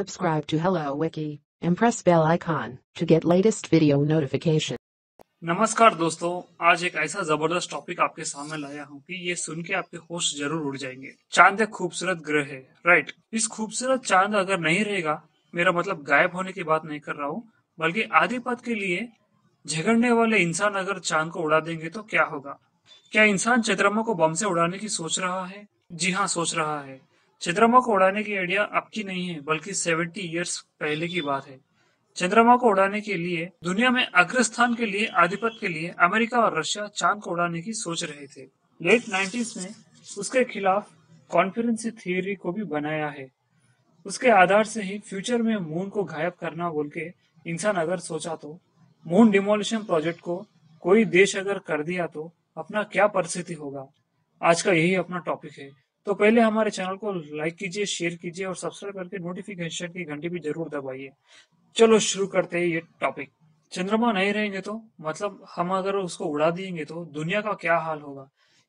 Subscribe to Hello Wiki, and press bell icon to get latest video notification. नमस्कार दोस्तों, आज एक ऐसा ज़बरदस्त टॉपिक आपके सामने लाया हूँ कि ये सुन के आपके होश ज़रूर उड़ जाएँगे। चाँद एक खूबसूरत ग्रह है राइट इस खूबसूरत चाँद अगर नहीं रहेगा, मेरा मतलब गायब होने की बात नहीं कर रहा हूँ, बल्कि आधी पद के लिए झगड़ने वाले इंसान अगर चाँद को उड़ा देंगे तो क्या होगा? क्या इंसान चंद्रमा को बम से उड़ाने की सोच रहा है? जी हाँ सोच रहा है। चंद्रमा को उड़ाने की आइडिया अब की नहीं है, बल्कि सेवेंटी ईयर्स पहले की बात है। चंद्रमा को उड़ाने के लिए, दुनिया में अग्रस्थान के लिए, आधिपत्य के लिए, अमेरिका और रशिया चाँद को उड़ाने की सोच रहे थे। लेट नाइन्टीज में उसके खिलाफ कॉन्फिडेंसी थियोरी को भी बनाया है। उसके आधार से ही फ्यूचर में मून को गायब करना बोल के इंसान अगर सोचा तो मून डिमोलिशन प्रोजेक्ट को कोई देश अगर कर दिया तो अपना क्या परिस्थिति होगा? आज का यही अपना टॉपिक है। तो पहले हमारे चैनल को लाइक कीजिए, शेयर कीजिए और सब्सक्राइब करके नोटिफिकेशन की घंटी भी ज़रूर दबाइए। चलो शुरू करते हैं ये टॉपिक चंद्रमा नहीं रहेंगे तो मतलब हम अगर उसको उड़ा देंगे तो दुनिया का क्या हाल होगा,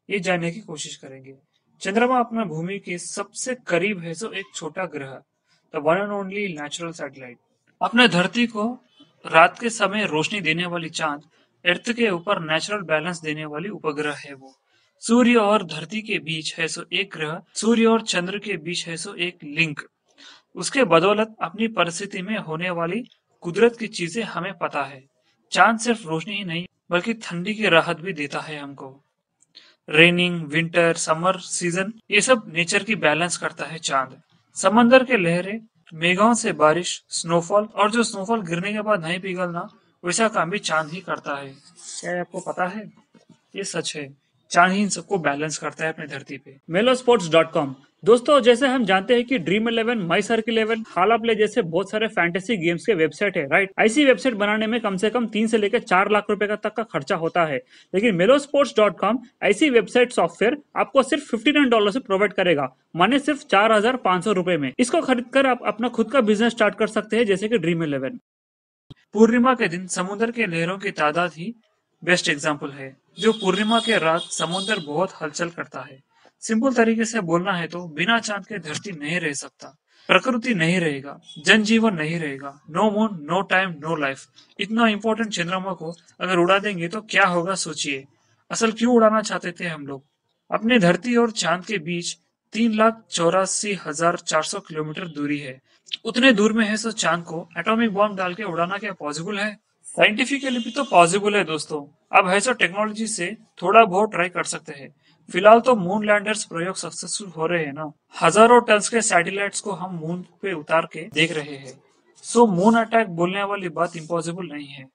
ये जानने की कोशिश करेंगे। चंद्रमा अपना भूमि के सबसे करीब है जो एक छोटा ग्रह the one and only natural satellite अपने धरती को रात के समय रोशनी देने वाली चाँद अर्थ के ऊपर नेचुरल बैलेंस देने वाली उपग्रह है वो। सूर्य और धरती के बीच है सो एक ग्रह, सूर्य और चंद्र के बीच है सो एक लिंक उसके बदौलत अपनी परिस्थिति में होने वाली कुदरत की चीज़ें हमें पता है। चाँद सिर्फ़ रोशनी ही नहीं, बल्कि ठंडी की राहत भी देता है हमको। रेनिंग, विंटर, समर सीज़न, ये सब नेचर की बैलेंस करता है चाँद। समंदर के लहरें मेघों से बारिश, स्नोफॉल और जो स्नोफॉल गिरने के बाद नहीं पिघलना, वैसा काम भी चाँद ही करता है। क्या आपको पता है? ये सच है। चाँद ही इन सबको बैलेंस करता है अपनी धरती पे। मेलो स्पोर्ट्स डॉट कॉम दोस्तों, जैसे हम जानते हैं कि dream eleven my circle eleven hala play जैसे बहुत सारे फैंटेसी गेम्स के वेबसाइट है राइट ऐसी वेबसाइट बनाने में कम से कम तीन से लेकर चार लाख रुपए का तक का खर्चा होता है। लेकिन मेलो स्पोर्ट्स डॉट कॉम ऐसी वेबसाइट सॉफ्टवेयर आपको सिर्फ़ फिफ्टी नाइन डॉलर से प्रोवाइड करेगा, माने सिर्फ़ चार हज़ार पाँच सौ रुपए में। इसको खरीद कर आप अपना खुद का बिज़नेस स्टार्ट कर सकते हैं, जैसे की ड्रीम इलेवन पूर्णिमा के दिन समुद्र के लहरों की तादाद ही बेस्ट एग्ज़ाम्पल है, जो पूर्णिमा के रात समुद्र बहुत हलचल करता है। सिंपल तरीके से बोलना है तो बिना चाँद के धरती नहीं रह सकता। प्रकृति नहीं रहेगा, जनजीवन नहीं रहेगा no moon no time no life इतना इम्पोर्टेंट चंद्रमा को अगर उड़ा देंगे तो क्या होगा सोचिए। असल क्यों उड़ाना चाहते थे हम लोग? अपने धरती और चाँद के बीच तीन लाख चौरासी हज़ार चार सौ किलोमीटर दूरी है। उतने दूर में है, सो चाँद को एटॉमिक बॉम्ब डाल के उड़ाना क्या पॉसिबल है? साइंटिफिकली भी तो पॉसिबल है दोस्तों। अब है सो टेक्नोलॉजी से थोड़ा बहुत ट्राई कर सकते हैं। फ़िलहाल तो मून लैंडर्स प्रयोग सक्सेसफुल हो रहे हैं ना। हज़ारों टन के सैटेलाइट्स को हम मून पे उतार के देख रहे हैं। सो मून अटैक बोलने वाली बात इम्पॉसिबल नहीं है।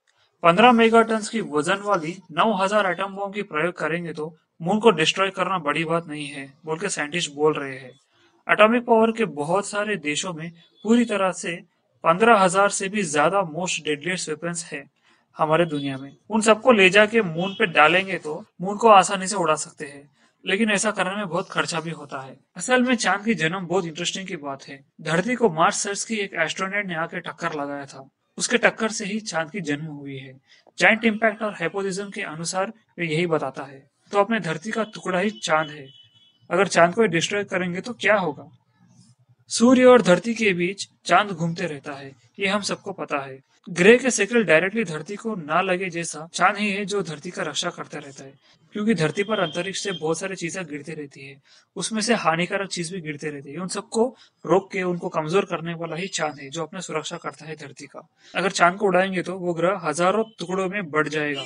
पंद्रह मेगा टन की वज़न वाली नौ हज़ार एटम बॉम्ब की प्रयोग करेंगे तो मून को डिस्ट्रॉय करना बड़ी बात नहीं है, बोल के साइंटिस्ट बोल रहे हैं। एटॉमिक पावर के बहुत सारे देशों में पूरी तरह से पंद्रह हज़ार से भी ज़्यादा मोस्ट डेडलिएस्ट वेपन्स है हमारे दुनिया में। उन सबको ले जाके मून पे डालेंगे तो मून को आसानी से उड़ा सकते हैं। लेकिन ऐसा करने में बहुत खर्चा भी होता है। असल में चाँद की जन्म बहुत इंटरेस्टिंग की बात है। धरती को मार्स सर्च की एक एस्ट्रोनेट ने आके टक्कर लगाया था। उसके टक्कर से ही चाँद की जन्म हुई है। जाइंट इम्पैक्ट और हाइपोथिज्म के अनुसार वे यही बताता है। तो अपने धरती का टुकड़ा ही चाँद है। अगर चाँद को डिस्ट्रॉय करेंगे तो क्या होगा? सूर्य और धरती के बीच चाँद घूमते रहता है, ये हम सबको पता है। ग्रह के सेकल डायरेक्टली धरती को ना लगे जैसा चाँद ही है जो धरती का रक्षा करता रहता है, क्योंकि धरती पर अंतरिक्ष से बहुत सारी चीज़ें गिरती रहती है। उसमें से हानिकारक चीज़ भी गिरती रहती है। उन सबको रोक के, उनको कमज़ोर करने वाला ही चाँद है, जो अपना सुरक्षा करता है धरती का। अगर चाँद को उड़ाएँगे तो वो ग्रह हज़ारों टुकड़ों में बढ़ जाएगा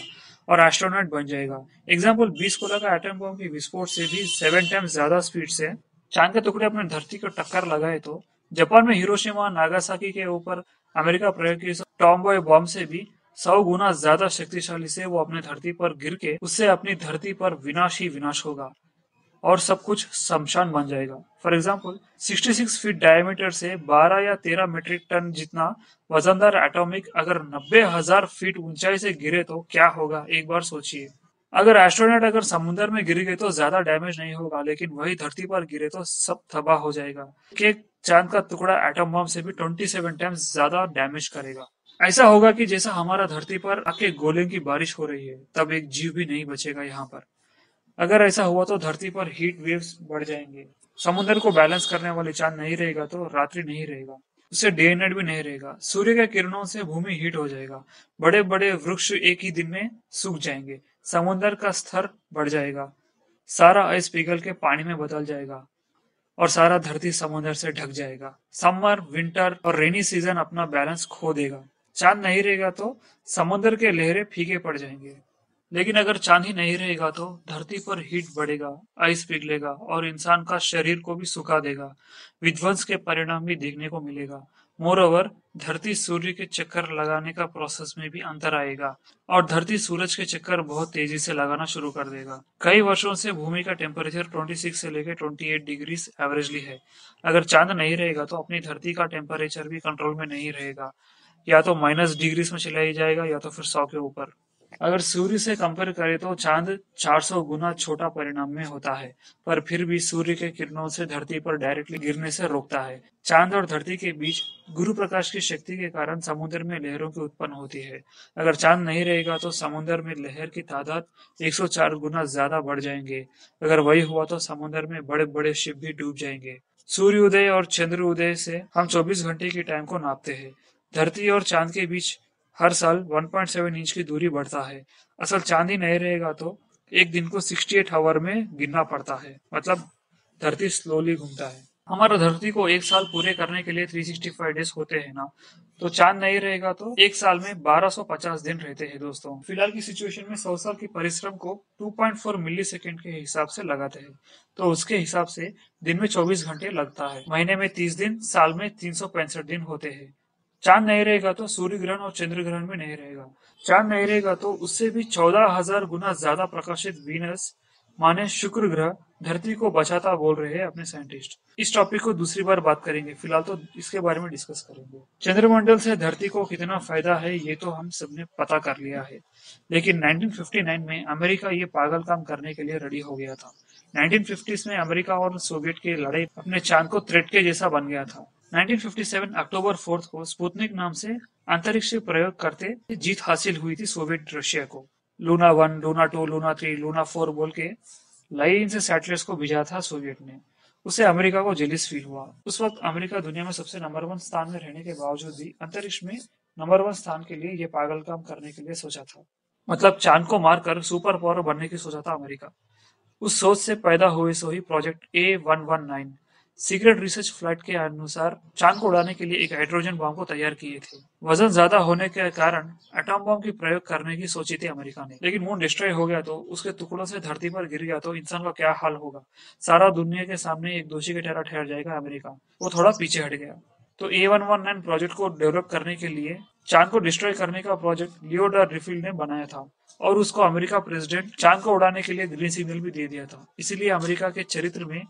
और एस्ट्रोनॉट बन जाएगा। एग्ज़ाम्पल बीस कोला का एटम बॉम्ब की विस्फोट से भी सेवन टाइम ज़्यादा स्पीड से चाँद के टुकड़े अपने धरती को टक्कर लगाए तो जापान में हिरोशिमा नागासाकी के ऊपर अमेरिका प्रयोग की टॉम बॉय बॉम्ब से भी सौ गुना ज़्यादा शक्तिशाली से वो अपने धरती पर गिर के उससे अपनी धरती पर विनाश ही विनाश होगा और सब कुछ शमशान बन जाएगा। फॉर एग्ज़ाम्पल 66 फीट डायमीटर से 12 या 13 मीट्रिक टन जितना वजनदार एटॉमिक अगर नब्बे हज़ार फीट ऊंचाई से गिरे तो क्या होगा? एक बार सोचिए। अगर एस्ट्रोनॉट अगर समुद्र में गिर गए तो ज़्यादा डैमेज नहीं होगा, लेकिन वही धरती पर गिरे तो सब तबाह हो जाएगा। कि चाँद का टुकड़ा एटम बम से भी 27 टाइम्स ज़्यादा डैमेज करेगा। ऐसा होगा कि जैसा हमारा धरती पर आके गोले की बारिश हो रही है, तब एक जीव भी नहीं बचेगा यहाँ पर। अगर ऐसा हुआ तो धरती पर हीट वेव्स बढ़ जाएँगे। समुद्र को बैलेंस करने वाले चाँद नहीं रहेगा तो रात्रि नहीं रहेगा। उससे डे नाइट भी नहीं रहेगा। सूर्य के किरणों से भूमि हीट हो जाएगा। बड़े बड़े वृक्ष एक ही दिन में सूख जाएँगे। समुद्र का स्तर बढ़ जाएगा, सारा आइस पिघल के पानी में बदल जाएगा और सारा धरती समुद्र से ढक जाएगा। समर विंटर और रेनी सीज़न अपना बैलेंस खो देगा। चाँद नहीं रहेगा तो समुद्र के लहरें फीके पड़ जाएँगे। लेकिन अगर चाँद ही नहीं रहेगा तो धरती पर हीट बढ़ेगा आइस पिघलेगा और इंसान का शरीर को भी सुखा देगा। विध्वंस के परिणाम भी देखने को मिलेगा। मोर ओवर धरती सूर्य के चक्कर लगाने का प्रोसेस में भी अंतर आएगा और धरती सूरज के चक्कर बहुत तेज़ी से लगाना शुरू कर देगा। कई वर्षों से भूमि का टेम्परेचर 26 से लेकर 28 डिग्री एवरेजली है। अगर चाँद नहीं रहेगा तो अपनी धरती का टेम्परेचर भी कंट्रोल में नहीं रहेगा। या तो माइनस डिग्रीज में चला ही जाएगा, या तो फिर सौ के ऊपर। अगर सूर्य से कंपेयर करें तो चाँद 400 गुना छोटा परिणाम में होता है, पर फिर भी सूर्य के किरणों से धरती पर डायरेक्टली गिरने से रोकता है। चाँद और धरती के बीच गुरु प्रकाश की शक्ति के कारण समुद्र में लहरों की उत्पन्न होती है। अगर चाँद नहीं रहेगा तो समुद्र में लहर की तादाद 104 गुना ज़्यादा बढ़ जाएँगे। अगर वही हुआ तो समुद्र में बड़े बड़े शिप भी डूब जाएँगे। सूर्योदय और चंद्र उदय से हम 24 घंटे के टाइम को नापते हैं। धरती और चाँद के बीच हर साल 1.7 इंच की दूरी बढ़ता है। असल चांदी नहीं रहेगा तो एक दिन को 68 आवर में गिनना पड़ता है। मतलब धरती स्लोली घूमता है। हमारा धरती को एक साल पूरे करने के लिए 365 डेज़ होते हैं ना। तो चाँद नहीं रहेगा तो एक साल में 1250 दिन रहते हैं दोस्तों। फ़िलहाल की सिचुएशन में सौ साल के परिश्रम को 2.4 मिली सेकेंड के हिसाब से लगाते हैं। तो उसके हिसाब से दिन में 24 घंटे लगता है। महीने में 30 दिन, साल में तीन सौ पैंसठ दिन होते हैं। चाँद नहीं रहेगा तो सूर्य ग्रहण और चंद्र ग्रहण भी नहीं रहेगा। चाँद नहीं रहेगा तो उससे भी चौदह हज़ार गुना ज़्यादा प्रकाशित वीनस, माने शुक्र ग्रह, धरती को बचाता बोल रहे हैं अपने साइंटिस्ट। इस टॉपिक को दूसरी बार बात करेंगे, फ़िलहाल तो इसके बारे में डिस्कस करेंगे। चंद्रमंडल से धरती को कितना फ़ायदा है, ये तो हम सबने पता कर लिया है। लेकिन 1959 में अमेरिका ये पागल काम करने के लिए रेडी हो गया था। 1950s में अमेरिका और सोवियत की लड़ाई अपने चाँद को थ्रेट के जैसा बन गया था। 1957 अक्टूबर फोर्थ को स्पुतनिक नाम से अंतरिक्ष प्रयोग करते जीत हासिल हुई थी सोवियत रशिया को। Luna one, Luna two, Luna three, Luna four बोल के लाइन से सैटेलाइट को भेजा था सोवियत ने। उसे अमेरिका को जेलिस फील हुआ। उस वक्त अमेरिका दुनिया में सबसे नंबर वन स्थान में रहने के बावजूद भी अंतरिक्ष में नंबर वन स्थान के लिए ये पागल काम करने के लिए सोचा था। मतलब चाँद को मारकर सुपर पावर बनने की सोचा था अमेरिका। उस सोच से पैदा हुए सो ही project A one one nine. Secret research flight के अनुसार चाँद को उड़ाने के लिए एक हाइड्रोजन बम को तैयार किए थे। वज़न ज़्यादा होने के कारण एटम बॉम्ब की प्रयोग करने की सोची थी अमेरिका ने। लेकिन मून डिस्ट्रॉय हो गया तो उसके टुकड़ों से धरती पर गिर गया तो इंसान का क्या हाल होगा? सारा दुनिया के सामने एक दोषी की तरह ठहर जाएगा अमेरिका। वो थोड़ा पीछे हट गया। तो A one one nine project को डेवलप करने के लिए चाँद को डिस्ट्रॉय करने का प्रोजेक्ट लियोडर रिफिल ने बनाया था और उसको अमेरिका प्रेसिडेंट चाँद को उड़ाने के लिए ग्रीन सिग्नल भी दे दिया था। इसीलिए अमेरिका के चरित्र में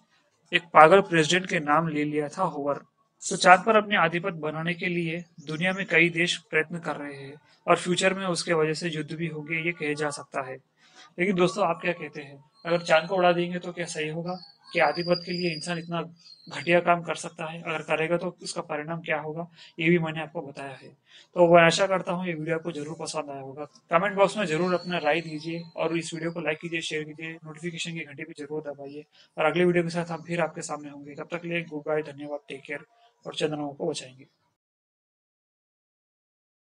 एक पागल प्रेसिडेंट के नाम ले लिया था होवर। तो चाँद पर अपने आधिपत्य बनाने के लिए दुनिया में कई देश प्रयत्न कर रहे हैं और फ्यूचर में उसके वजह से युद्ध भी होंगे, ये कहे जा सकता है। लेकिन दोस्तों, आप क्या कहते हैं? अगर चाँद को उड़ा देंगे तो क्या सही होगा? कि आधिपत के लिए इंसान इतना घटिया काम कर सकता है, अगर करेगा तो उसका परिणाम क्या होगा, ये भी मैंने आपको बताया है। तो मैं आशा करता हूँ ये वीडियो आपको ज़रूर पसंद आया होगा। कमेंट बॉक्स में ज़रूर अपना राय दीजिए और इस वीडियो को लाइक कीजिए, शेयर कीजिए, नोटिफिकेशन की घंटी भी ज़रूर दबाइए और अगले वीडियो के साथ हम फिर आपके सामने होंगे। तब तक लिए गुड बाय, धन्यवाद, टेक केयर और चंद्रमा को बचाएँगे।